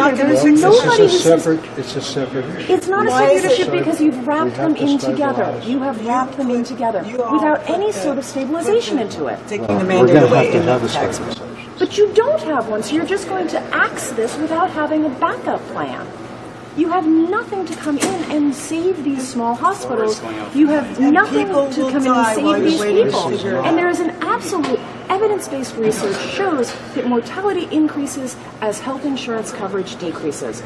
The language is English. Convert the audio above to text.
either. Well, nobody who This is a says separate, it's a separate issue. it's not a Why is separate issue because you've wrapped them in together. You have wrapped them in together without any sort of stabilization into it. Taking the mandate away have to in have the a tax. stabilization. But you don't have one, so you're just going to axe this without having a backup plan. You have nothing to come in and save these small hospitals. You have nothing to come in and save these people. And there is an absolute evidence-based research shows that mortality increases as health insurance coverage decreases.